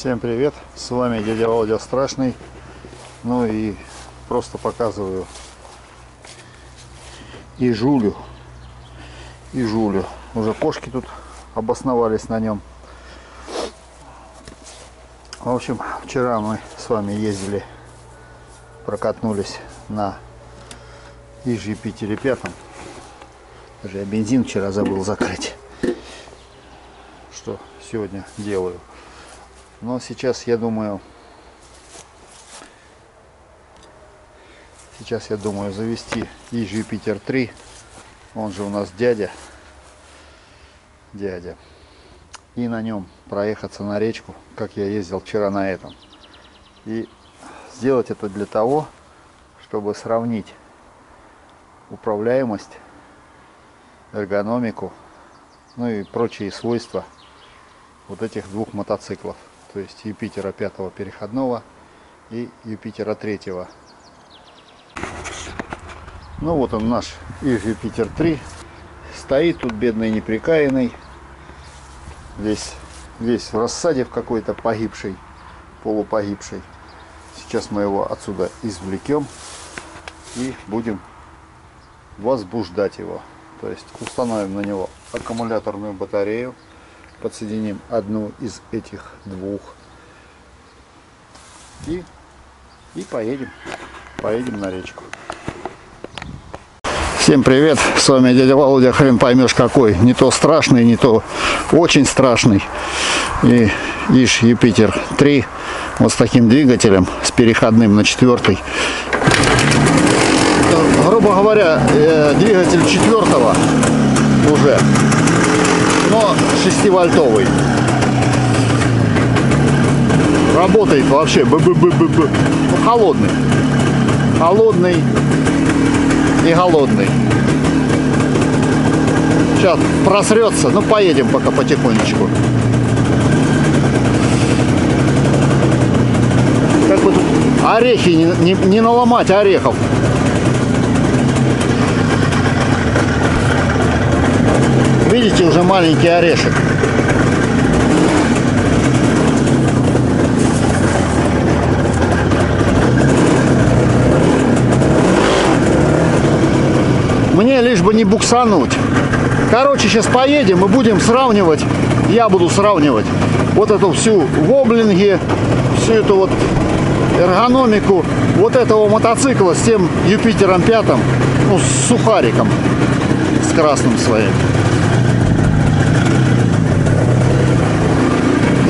Всем привет, с вами дядя Володя Страшный. Ну и просто показываю и Жулю, и Жулю. Уже кошки тут обосновались на нем. В общем, вчера мы с вами ездили, прокатнулись на Ижи Питере пятом. Даже я бензин вчера забыл закрыть. Что сегодня делаю. Но сейчас я думаю, сейчас я думаю завести и Юпитер 3, он же у нас дядя, дядя, и на нем проехаться на речку, как я ездил вчера на этом. И сделать это для того, чтобы сравнить управляемость, эргономику, ну и прочие свойства вот этих двух мотоциклов то есть Юпитера 5 переходного и Юпитера 3. Ну вот он наш их Юпитер 3. Стоит тут бедный неприкаянный. Весь, весь в рассаде в какой-то погибшей, полупогибшей. Сейчас мы его отсюда извлекем и будем возбуждать его. То есть установим на него аккумуляторную батарею подсоединим одну из этих двух и, и поедем, поедем на речку. Всем привет, с вами дядя Володя, хрен поймешь какой, не то страшный, не то очень страшный. И Иш Юпитер 3, вот с таким двигателем, с переходным на четвертый. Грубо говоря, э, двигатель четвертого уже но 6-вольтовый. Работает вообще б -б -б -б -б. Ну, холодный. Холодный и голодный. Сейчас просрется, ну поедем пока потихонечку. Как бы тут орехи не, не, не наломать орехов. Видите, уже маленький орешек. Мне лишь бы не буксануть. Короче, сейчас поедем и будем сравнивать. Я буду сравнивать вот эту всю воблинги, всю эту вот эргономику вот этого мотоцикла с тем Юпитером пятым, ну, с сухариком, с красным своим.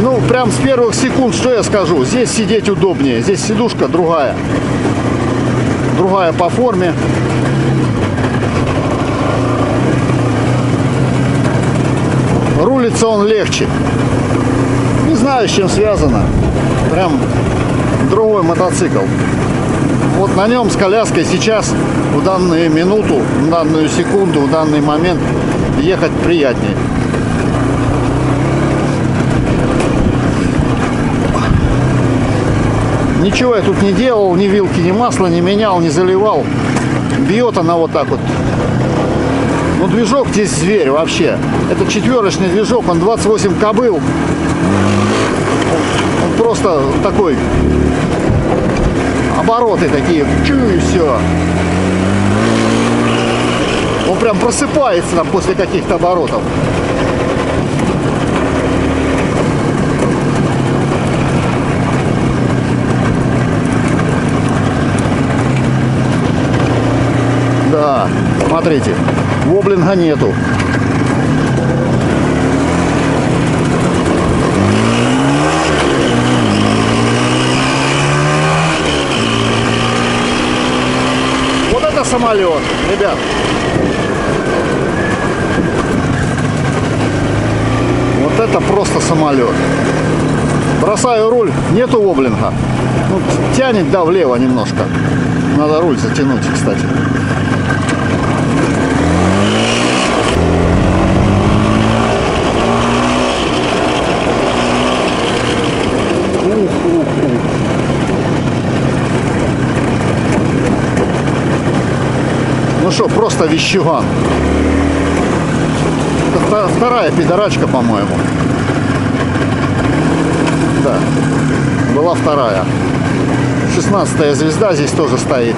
Ну, прям с первых секунд, что я скажу, здесь сидеть удобнее. Здесь сидушка другая. Другая по форме. Рулится он легче. Не знаю, с чем связано. Прям другой мотоцикл. Вот на нем с коляской сейчас, в данную минуту, в данную секунду, в данный момент ехать приятнее. Ничего я тут не делал, ни вилки, ни масла не менял, не заливал. Бьет она вот так вот. Ну, движок здесь зверь вообще. Это четверочный движок, он 28 кобыл. Он просто такой обороты такие, чу и все. Он прям просыпается там после каких-то оборотов. Да, смотрите, воблинга нету. Вот это самолет, ребят. Вот это просто самолет. Бросаю руль, нету воблинга. Ну, тянет, да, влево немножко. Надо руль затянуть, кстати. Ну что, просто вещуган. Это вторая пидорачка, по-моему. Да. Была вторая. 16 звезда здесь тоже стоит.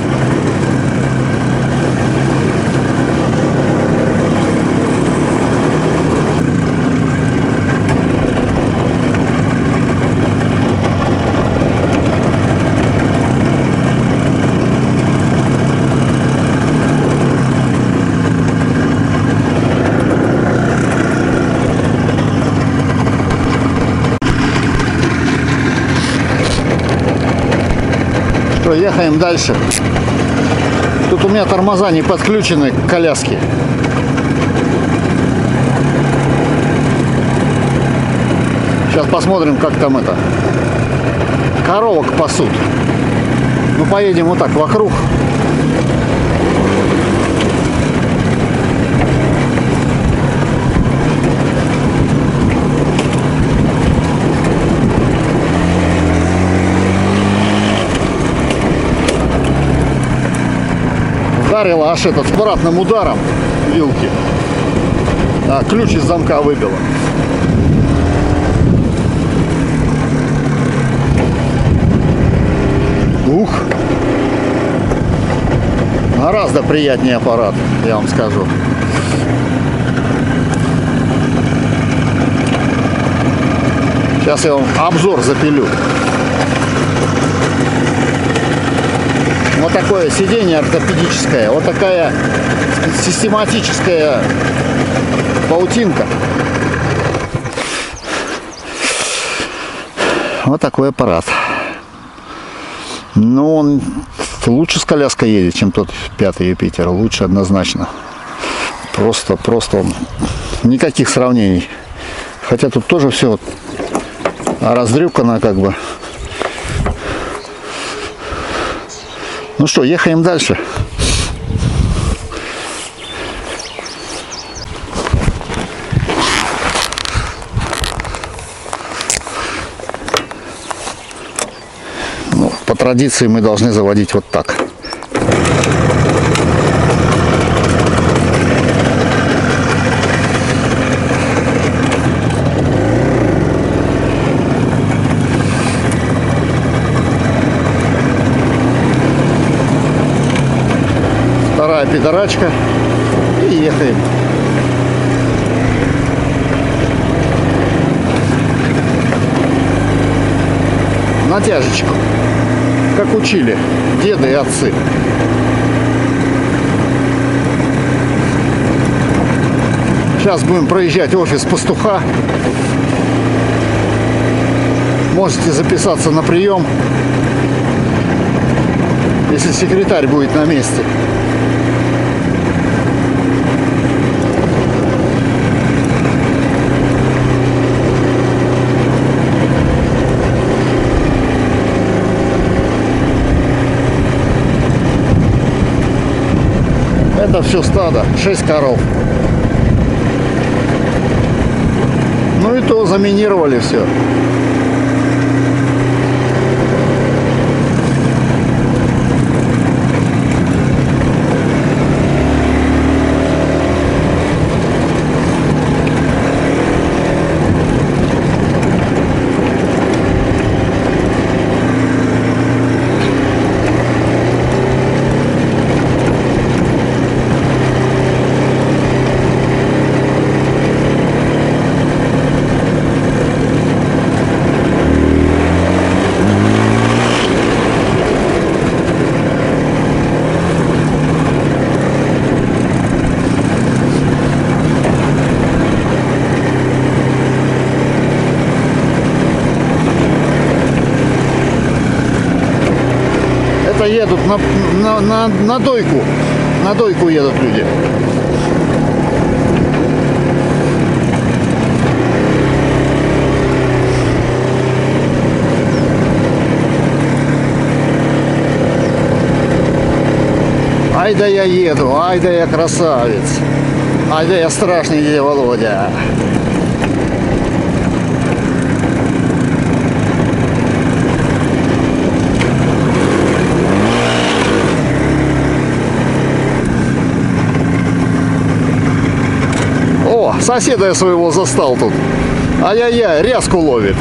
Что, ехаем дальше. Тут у меня тормоза не подключены к коляске. Сейчас посмотрим, как там это. Коровок пасут. Ну, поедем вот так вокруг. Ударила аж этот обратным ударом вилки. А, ключ из замка выбила. Ух! Гораздо приятнее аппарат, я вам скажу. Сейчас я вам обзор запилю. Вот такое сиденье ортопедическое, вот такая систематическая паутинка. Вот такой аппарат. Ну, он лучше с коляской едет, чем тот пятый Юпитер. Лучше однозначно. Просто, просто он... Никаких сравнений. Хотя тут тоже все раздрюкано как бы. Ну что, ехаем дальше. Ну, по традиции мы должны заводить вот так. Пидорачка. И ехаем. Натяжечку. Как учили деды и отцы. Сейчас будем проезжать офис пастуха. Можете записаться на прием, если секретарь будет на месте. Это все стадо, 6 коров. Ну и то заминировали все. Это едут на, на, на, на дойку. На дойку едут люди. Ай да я еду, ай да я красавец. Ай да я страшный дядя Володя. Соседа я своего застал тут. Ай-яй-яй, резку ловит.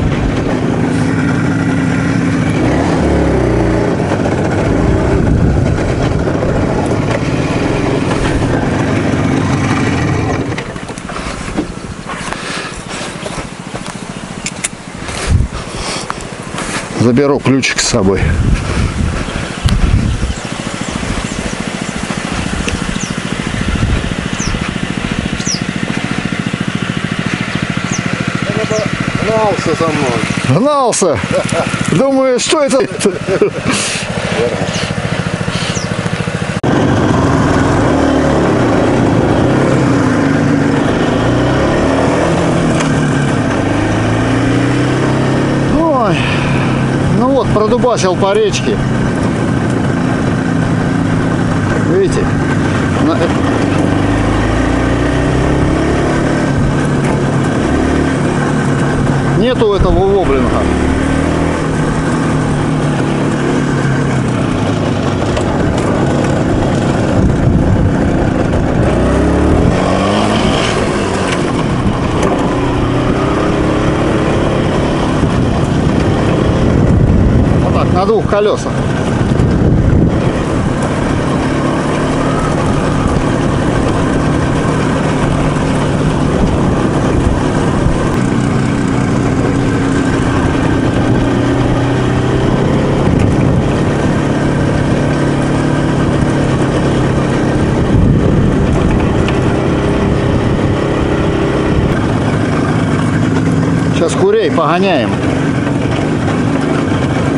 Заберу ключик с собой. Гнался за мной. Гнался. Думаю, что это? Ой. Ну вот, продубасил по речке. Видите? Нету этого воблинга. Вот так, на двух колесах. Сейчас курей погоняем.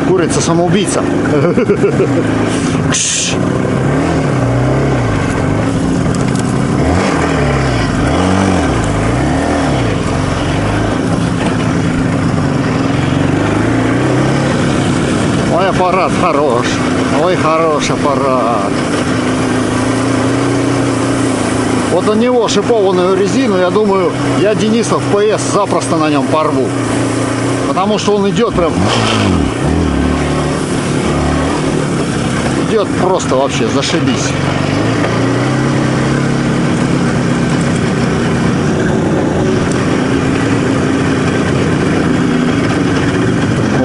Курица самоубийца. Ой, аппарат хорош. Ой, хороший аппарат. Вот на него шипованную резину, я думаю, я Денисов ПС запросто на нем порву. Потому что он идет прям... Идет просто вообще, зашибись.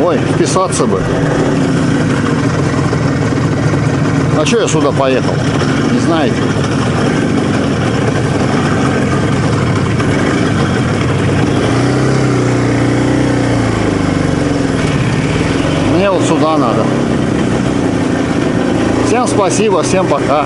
Ой, вписаться бы. А что я сюда поехал? Не знаете? Вот сюда надо. Всем спасибо, всем пока.